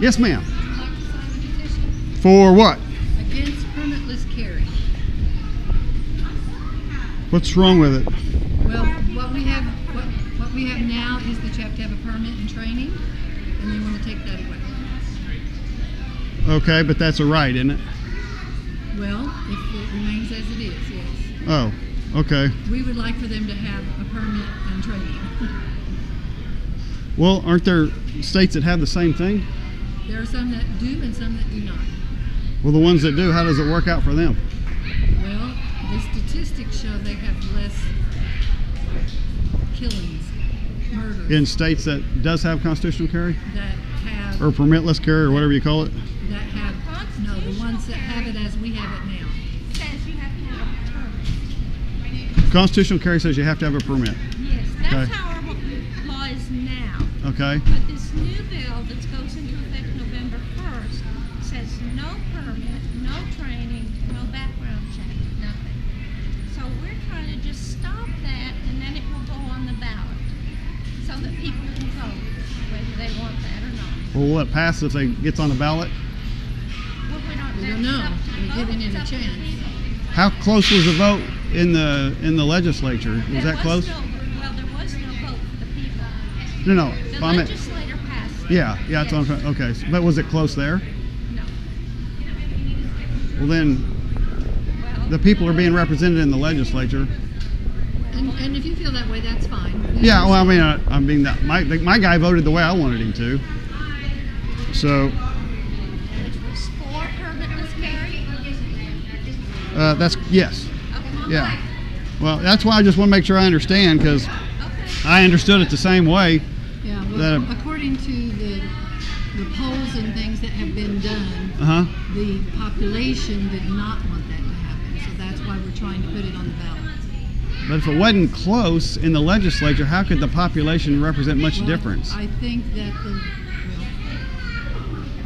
Yes, ma'am. Would you like to sign a petition For what? against permitless carry? What's wrong with it? Well, what we have, what, what we have now is that you have to have a permit and training, and you want to take that away. Okay, but that's a right, isn't it? Well, if it remains as it is, yes. Oh, okay. We would like for them to have a permit and training. Well, aren't there states that have the same thing? There are some that do and some that do not. Well, the ones that do, how does it work out for them? Well, the statistics show they have less killings, murders In states that does have constitutional carry that have or permitless carry or whatever you call it? that have no the ones that have it as we have it now. says you have to have a permit. Constitutional carry says you have to have a permit. Yes, that's Okay. how our law is now. Okay. But this new bill that goes into effect November first says no permit, no training, no background check, nothing. So we're trying to just stop that and then it will go on the ballot. So that people can vote whether they want that or not. Well, will it pass if it gets on the ballot? Well, we don't, We that's don't know. up to the We're giving it a up to the chance. How close was the vote in the in the legislature? Was There that close? no- Well, there was no vote for the people. No, no. The I meant- legislator passed. it. yeah, yeah, that's what I'm trying. Okay, but was it close there? Well, then the people are being represented in the legislature. And, and if you feel that way, that's fine. Yeah, well, I mean, I. I mean, that, my my guy voted the way I wanted him to. So Which was for permitless carry? uh, that's yes, yeah. Well, that's why I just want to make sure I understand because I understood it the same way. Yeah, that- well, according to the, the polls and things that have been done, Uh huh. the population did not want that to happen. So that's why we're trying to put it on the ballot. But if it wasn't close in the legislature, how could the population represent much Well, difference? I think that the, well,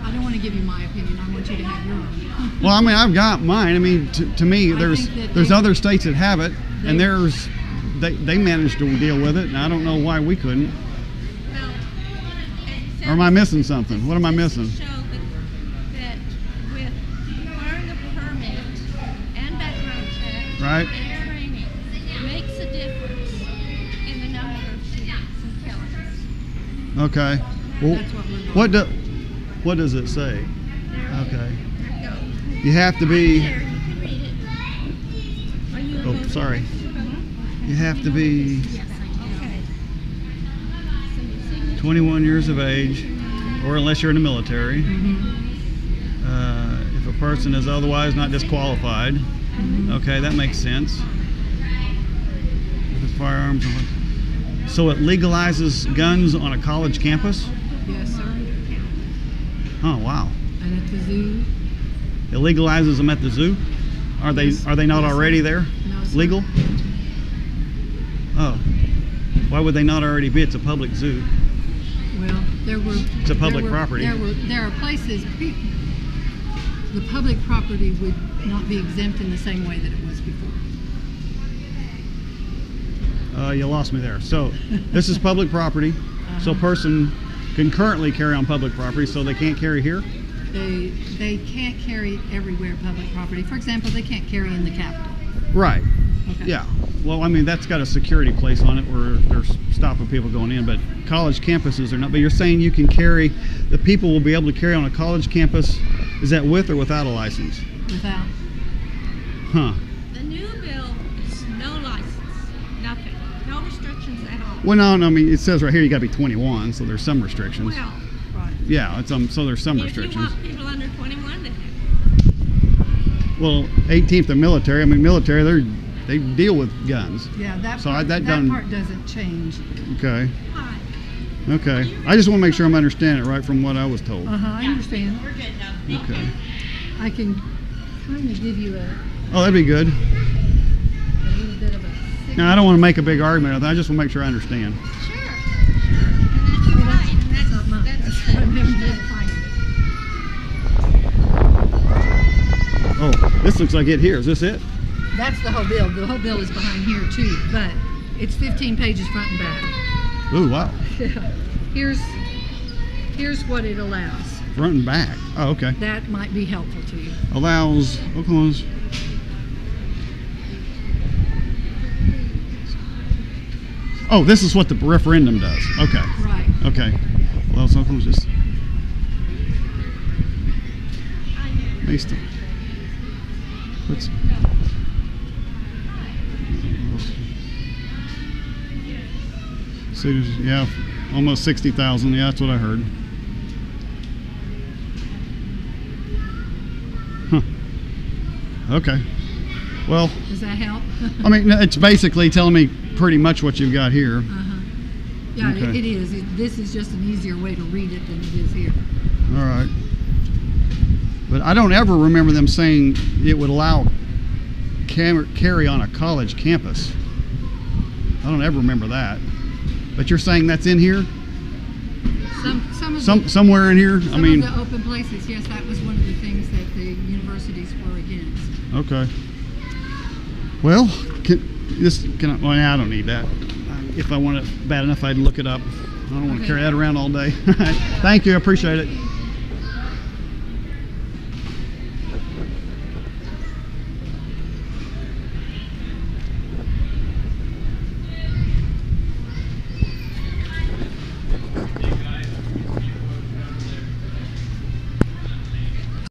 I don't want to give you my opinion. I want you to have your own. Well, I mean, I've got mine. I mean, to, to me, there's there's they- other states that have it, and there's they they managed to deal with it, and I don't know why we couldn't. Well, Or am I missing something? What am I missing? Show that, that with requiring a permit and background check. Right. And training, makes a difference in the number of shootings and killings. Okay. Well, what we're what do what does it say? Okay. you have to be. There, you can read it. Oh, are you a Oh, sorry. You have to be Yes, okay. So your signature 21 years of age, or unless you're in the military. Mm-hmm. Uh, if a person is otherwise not disqualified. Okay, that makes sense. It's firearms. So it legalizes guns on a college campus? Yes, sir. Oh wow! And at the zoo, It legalizes them at the zoo. Are they are they not Yes, already there? No, sir. Legal? Oh, why would they not already be? It's a public zoo. Well, there were. It's a there public were- property. There were, there are places, the public property would not be exempt in the same way that it was before. Uh, you lost me there. So this is public property. So a Uh-huh. person can currently carry on public property, so they can't carry here. They, they can't carry everywhere public property. For example, they can't carry in the Capitol. Right. Okay. Yeah. Well, I mean that's got a security place on it where they're stopping people going in, but college campuses are not. But you're saying you can carry, the people will be able to carry on a college campus. Is that with or without a license? Without, Huh. The new bill is no license, nothing, no restrictions at all. Well, no, no. I mean it says right here you got to be 21, so there's some restrictions. Well, right. Yeah. It's um. So there's some if you restrictions. want people under 21 to Well, 18th the military. I mean military. They're they deal with guns. Yeah, that So I- part, that that done- part doesn't change. Okay. why? Okay. I just want to make sure I'm understanding it right from what I was told. Uh-huh, I understand. We're good now. Okay. I can kind of give you a, Oh, that'd be good. a little bit of a. Now, I don't want to make a big argument. I just want to make sure I understand. Sure. And that's right, and That's that's, not mine. that's That's good. what I'm gonna find it. Oh, this looks like it here. Is this it? That's the whole bill. The whole bill is behind here too, but it's 15 pages front and back. Ooh, wow. Yeah. here's here's what it allows. front and back. Oh, okay. That might be helpful to you. Allows Oklahoma's. Oh, this is what the referendum does. Okay. Right. Okay. Allows Oklahoma's just. Needs to. Puts. Yeah, almost sixty thousand. Yeah, that's what I heard. Huh. Okay. Well, Does that help? I mean, it's basically telling me pretty much what you've got here. Uh-huh. Yeah, it- it is. It- This is just an easier way to read it than it is here. All right. But I don't ever remember them saying it would allow carry on a college campus. I don't ever remember that. But you're saying that's in here? Some, some of Some the, somewhere in here? I mean, of the open places, yes, that was one of the things that the universities were against. okay. Well, can, this can I, well, I don't need that. If I want it bad enough, I'd look it up. I don't want to Okay. carry that around all day. Thank you. I appreciate it.